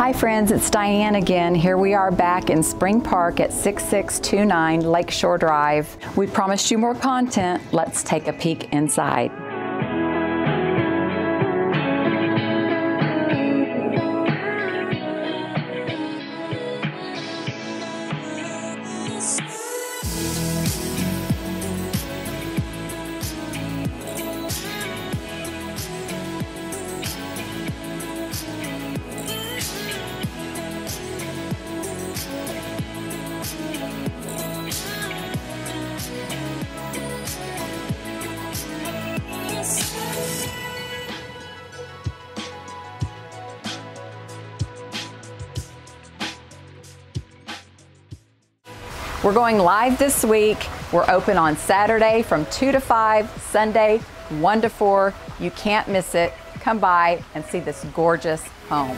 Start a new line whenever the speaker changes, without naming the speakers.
Hi friends, it's Dianne again. Here we are back in Spring Park at 6629 Lakeshore Drive. We promised you more content. Let's take a peek inside. We're going live this week. We're open on Saturday from 2 to 5, Sunday 1 to 4. You can't miss it. Come by and see this gorgeous home.